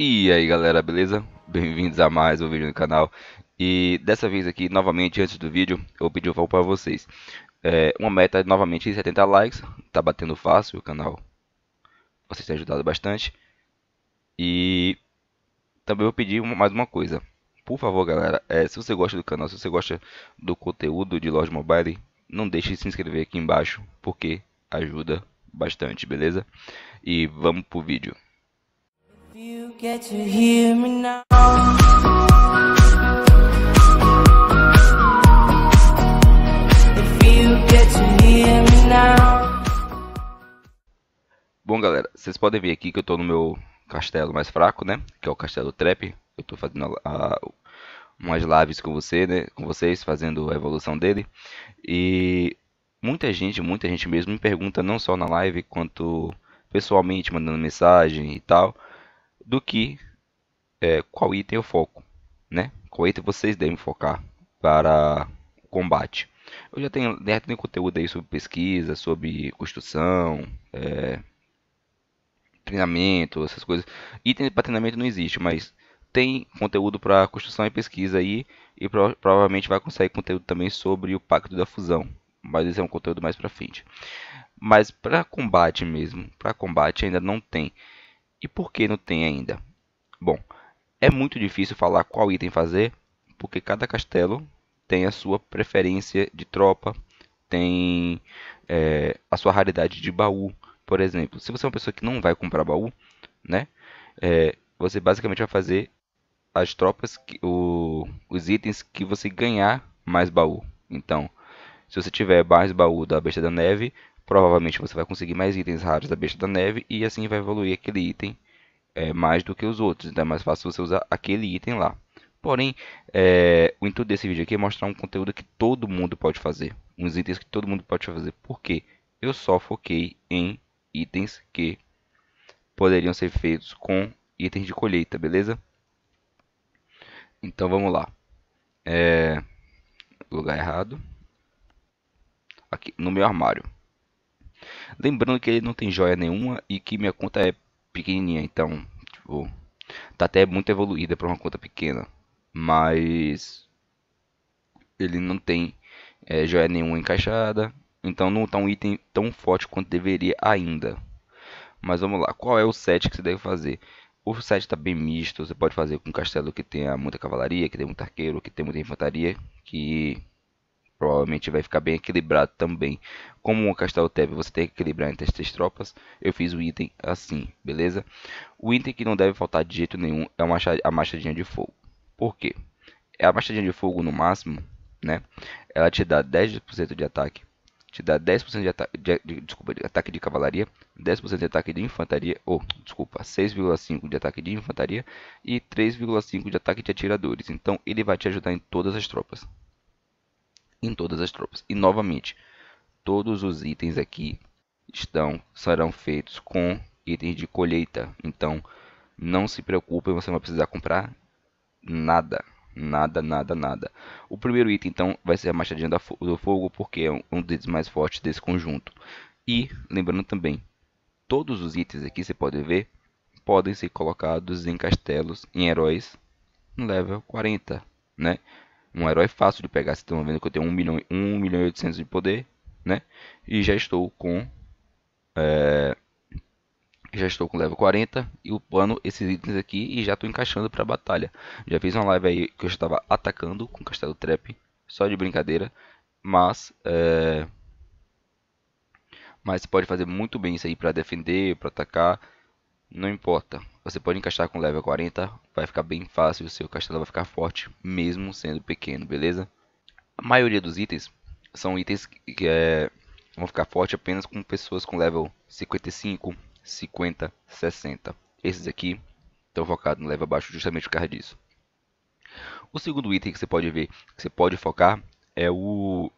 E aí galera, beleza? Bem-vindos a mais um vídeo no canal. E dessa vez aqui, novamente, antes do vídeo, eu pedi um favor para vocês. É, Uma meta novamente de 70 likes, tá batendo fácil o canal. Vocês têm ajudado bastante. E também vou pedir mais uma coisa. Por favor galera, é, se você gosta do canal, se você gosta do conteúdo de Loja Mobile Não deixe de se inscrever aqui embaixo, porque ajuda bastante, beleza? E vamos pro vídeo get to hear me now. Bom galera, vocês podem ver aqui que eu estou no meu castelo mais fraco, né? Que é o castelo Trap. Eu estou fazendo a, a, umas lives com você, né? Com vocês, fazendo a evolução dele. E muita gente, muita gente mesmo me pergunta não só na live quanto pessoalmente mandando mensagem e tal, do que é, qual item eu foco, né? Qual item vocês devem focar para o combate. Eu já tenho, já tenho conteúdo aí sobre pesquisa, sobre construção, é, treinamento, essas coisas. Item para treinamento não existe, mas tem conteúdo para construção e pesquisa aí e pro, provavelmente vai conseguir conteúdo também sobre o pacto da fusão, mas esse é um conteúdo mais para frente. Mas para combate mesmo, para combate ainda não tem. E por que não tem ainda? Bom, é muito difícil falar qual item fazer, porque cada castelo tem a sua preferência de tropa, tem é, a sua raridade de baú. Por exemplo, se você é uma pessoa que não vai comprar baú, né, é, você basicamente vai fazer as tropas, que, o, os itens que você ganhar mais baú. Então, se você tiver mais baú da besta da neve, provavelmente você vai conseguir mais itens raros da besta da neve e assim vai evoluir aquele item é, mais do que os outros. Então é mais fácil você usar aquele item lá. Porém, é, o intuito desse vídeo aqui é mostrar um conteúdo que todo mundo pode fazer. Uns itens que todo mundo pode fazer. Por quê? Eu só foquei em itens que poderiam ser feitos com itens de colheita, beleza? Então vamos lá. É, lugar errado. Aqui, no meu armário. Lembrando que ele não tem joia nenhuma e que minha conta é pequenininha, então, tipo, tá até muito evoluída para uma conta pequena, mas ele não tem é, joia nenhuma encaixada, então não tá um item tão forte quanto deveria ainda. Mas vamos lá, qual é o set que você deve fazer? O set está bem misto, você pode fazer com um castelo que tenha muita cavalaria, que tenha muito arqueiro, que tenha muita infantaria, que provavelmente vai ficar bem equilibrado também. Como o Castelo Teve você tem que equilibrar entre as três tropas, eu fiz o item assim, beleza? O item que não deve faltar de jeito nenhum é a machadinha de fogo. Por quê? É a machadinha de fogo no máximo, né? Ela te dá 10% de ataque, te dá 10% de, ata de, de, desculpa, de ataque de cavalaria, 10% de ataque de infantaria, ou, desculpa, 6,5% de ataque de infantaria e 3,5% de ataque de atiradores. Então, ele vai te ajudar em todas as tropas em todas as tropas. E novamente, todos os itens aqui estão serão feitos com itens de colheita. Então, não se preocupe, você não vai precisar comprar nada, nada, nada, nada. O primeiro item então vai ser a machadinha do fogo, porque é um dos mais fortes desse conjunto. E lembrando também, todos os itens aqui você pode ver podem ser colocados em castelos, em heróis no level 40, né? Um herói fácil de pegar. Vocês estão vendo que eu tenho 1 milhão, 1 milhão e 800 de poder, né? E já estou com... É, já estou com level 40 e upando esses itens aqui e já estou encaixando para a batalha. Já fiz uma live aí que eu estava atacando com Castelo Trap, só de brincadeira, mas... É, mas você pode fazer muito bem isso aí para defender, para atacar, não importa. Você pode encaixar com level 40, vai ficar bem fácil, o seu castelo vai ficar forte, mesmo sendo pequeno, beleza? A maioria dos itens são itens que é, vão ficar forte apenas com pessoas com level 55, 50, 60. Esses aqui estão focados no level abaixo justamente por causa disso. O segundo item que você pode ver, que você pode focar, é o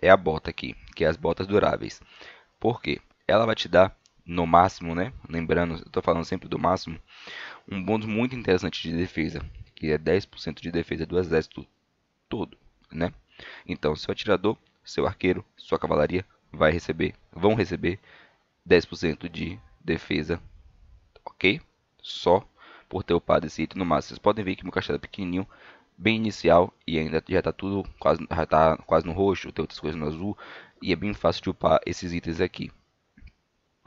é a bota aqui, que é as botas duráveis. Por quê? Ela vai te dar no máximo, né? Lembrando, estou falando sempre do máximo, um bônus muito interessante de defesa, que é 10% de defesa do exército todo, né? Então, seu atirador, seu arqueiro, sua cavalaria vai receber, vão receber 10% de defesa, ok? Só por ter upado esse item no máximo. Vocês podem ver que meu castelo é pequenininho, bem inicial e ainda já tá tudo quase, já tá quase no roxo, tem outras coisas no azul e é bem fácil de upar esses itens aqui.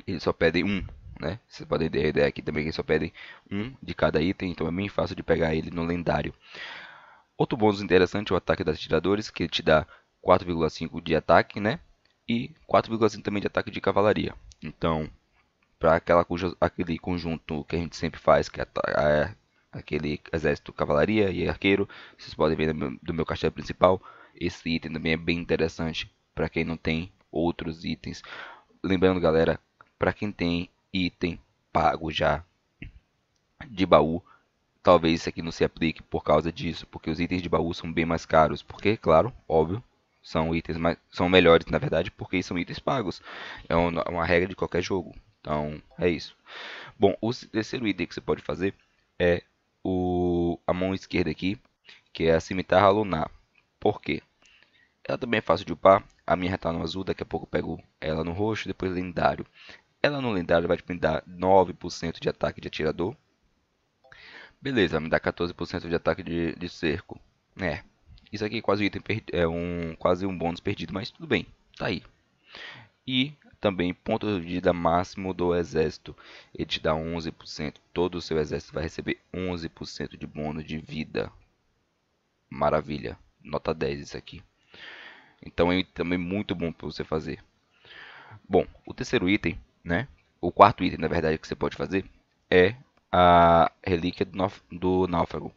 Eles só pedem um, né? Vocês podem ter a ideia aqui também que eles só pedem um de cada item, então é bem fácil de pegar ele no lendário. Outro bônus interessante é o ataque das atiradores, que te dá 4,5 de ataque, né? E 4,5 também de ataque de cavalaria. Então, para aquele conjunto que a gente sempre faz, que é, é aquele exército cavalaria e arqueiro, vocês podem ver do meu castelo principal. Esse item também é bem interessante para quem não tem outros itens. Lembrando, galera, para quem tem item pago já de baú, talvez isso aqui não se aplique por causa disso, porque os itens de baú são bem mais caros, porque, claro, óbvio, são itens mais, são melhores na verdade, porque são itens pagos. É uma, regra de qualquer jogo. Então, é isso. Bom, o terceiro item que você pode fazer é o, a mão esquerda aqui, que é a cimitarra lunar. Por quê? Ela também é fácil de upar. A minha está no azul, daqui a pouco eu pego ela no roxo, depois lendário. Ela no lendário vai me dar 9% de ataque de atirador. Beleza, me dá 14% de ataque de, de cerco. É, isso aqui é quase um, item é um, quase um bônus perdido, mas tudo bem, tá aí. E também ponto de vida máximo do exército. Ele te dá 11%. Todo o seu exército vai receber 11% de bônus de vida. Maravilha. Nota 10 isso aqui. Então é também muito bom para você fazer. Bom, o terceiro item, né? O quarto item, na verdade, que você pode fazer é a relíquia do, do náufrago.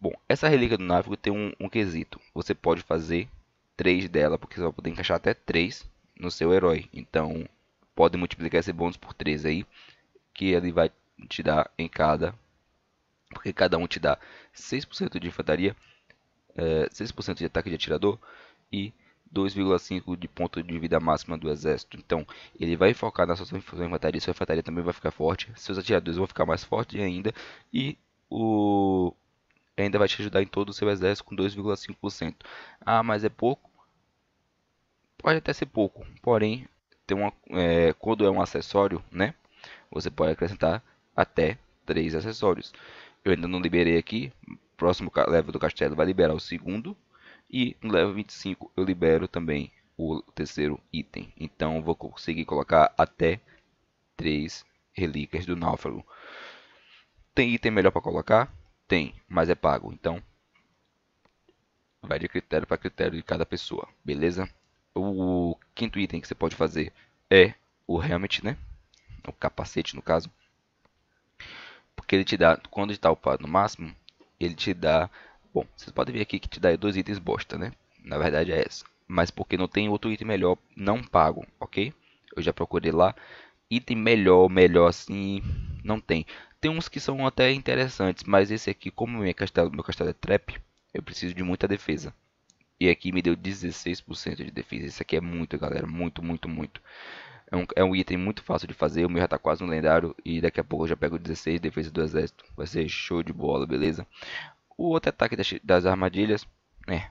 Bom, essa relíquia do náufrago tem um, um quesito. Você pode fazer três dela, porque você vai poder encaixar até três no seu herói. Então, pode multiplicar esse bônus por 3 aí, que ele vai te dar em cada, porque cada um te dá 6% de infantaria, é, 6% de ataque de atirador e 2,5 de ponto de vida máxima do exército. Então, ele vai focar na sua infantaria, sua infantaria também vai ficar forte, seus atiradores vão ficar mais fortes ainda e o ainda vai te ajudar em todo o seu exército com 2,5%. Ah, mas é pouco? Pode até ser pouco, porém, tem uma, é, quando é um acessório, né? Você pode acrescentar até três acessórios. Eu ainda não liberei aqui. Próximo level do castelo vai liberar o segundo. E no level 25 eu libero também o terceiro item. Então vou conseguir colocar até três relíquias do náufrago. Tem item melhor para colocar? Tem, mas é pago. Então vai de critério para critério de cada pessoa, beleza? O quinto item que você pode fazer é o helmet, né? O capacete, no caso. Porque ele te dá, quando está upado no máximo, ele te dá... Bom, vocês podem ver aqui que te dá dois itens bosta, né? Na verdade é essa. Mas porque não tem outro item melhor, não pago, ok? Eu já procurei lá. Item melhor, melhor assim, não tem. Tem uns que são até interessantes, mas esse aqui, como meu castelo, meu castelo é trap, eu preciso de muita defesa. E aqui me deu 16% de defesa. Isso aqui é muito, galera. Muito, muito, muito. É um, é um item muito fácil de fazer. O meu já tá quase no lendário. E daqui a pouco eu já pego 16 de defesa do exército. Vai ser show de bola, beleza? O outro ataque das, das armadilhas. É,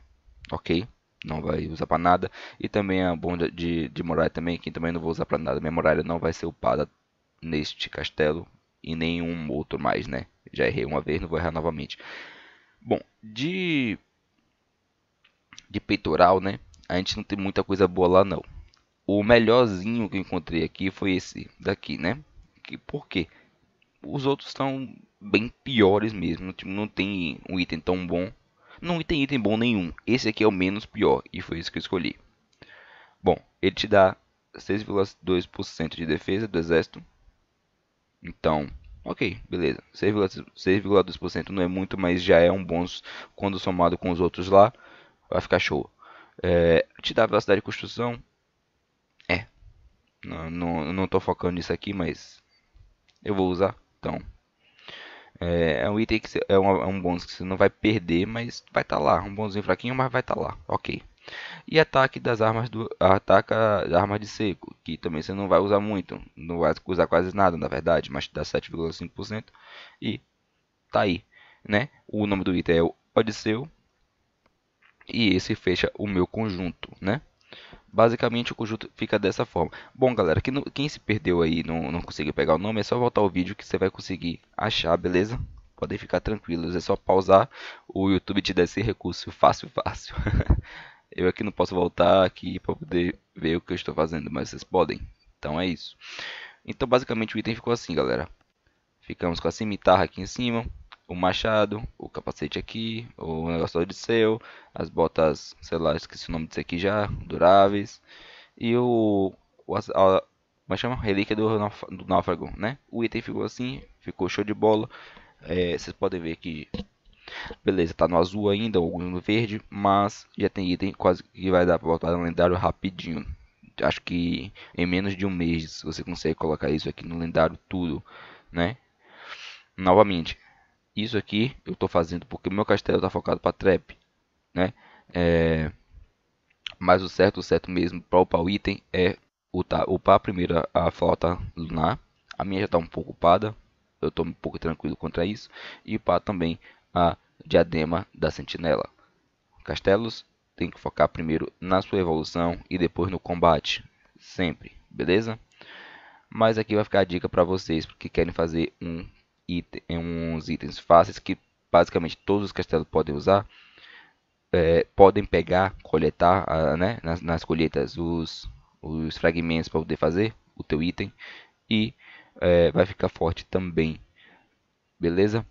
ok. Não vai usar para nada. E também a bomba de, de muralha também. Que também não vou usar para nada. Minha muralha não vai ser upada neste castelo. E nenhum outro mais, né? Já errei uma vez, não vou errar novamente. Bom, de de peitoral, né? A gente não tem muita coisa boa lá não. O melhorzinho que eu encontrei aqui foi esse daqui, né? Que, por quê? Os outros estão bem piores mesmo. Tipo, não tem um item tão bom. Não tem item bom nenhum. Esse aqui é o menos pior. E foi isso que eu escolhi. Bom, ele te dá 6,2% de defesa do exército. Então, ok, beleza. 6,2% não é muito, mas já é um bônus quando somado com os outros lá vai ficar show. É, te dá velocidade de construção? É. Não, não, não focando nisso aqui, mas eu vou usar. Então, é, um item que é, um, é um bônus que você não vai perder, mas vai estar tá lá. Um bônus fraquinho, mas vai estar tá lá. Ok. E ataque das armas do ataca das armas de seco, que também você não vai usar muito, não vai usar quase nada, na verdade, mas dá 7,5% e tá aí, né? O nome do item é o Odisseu e esse fecha o meu conjunto, né? Basicamente o conjunto fica dessa forma. Bom, galera, quem, não, quem se perdeu aí não, não conseguiu pegar o nome, é só voltar o vídeo que você vai conseguir achar, beleza? Podem ficar tranquilos, é só pausar. O YouTube te dá esse recurso fácil, fácil. eu aqui não posso voltar aqui para poder ver o que eu estou fazendo, mas vocês podem. Então é isso. Então basicamente o item ficou assim, galera. Ficamos com a cimitarra aqui em cima, o machado, o capacete aqui, o negócio do Odisseu, as botas, sei lá, esqueci o nome disso aqui já, duráveis, e o, o a, como é chama? Relíquia do, do náufrago, né? O item ficou assim, ficou show de bola. É, vocês podem ver que, beleza, tá no azul ainda, ou no verde, mas já tem item quase que vai dar para voltar no lendário rapidinho. Acho que em menos de um mês você consegue colocar isso aqui no lendário tudo, né? Novamente, isso aqui eu estou fazendo porque o meu castelo está focado para trap, né? É... Mas o certo, o certo mesmo para upar o item é upar, primeiro a flauta lunar. A minha já está um pouco upada, eu estou um pouco tranquilo contra isso. E upar também a diadema da sentinela. Castelos tem que focar primeiro na sua evolução e depois no combate, sempre, beleza? Mas aqui vai ficar a dica para vocês que querem fazer um item, uns itens fáceis que basicamente todos os castelos podem usar. É, podem pegar, coletar a, né, nas, nas, colheitas os, os fragmentos para poder fazer o teu item e é, vai ficar forte também, beleza?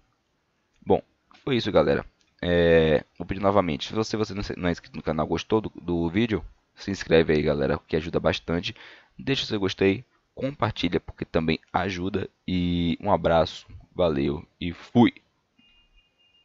Bom, foi isso galera. É, vou pedir novamente, se você, você não é inscrito no canal, gostou do, do vídeo, se inscreve aí galera, que ajuda bastante. Deixa o seu gostei, compartilha porque também ajuda e um abraço. Valeu e fui!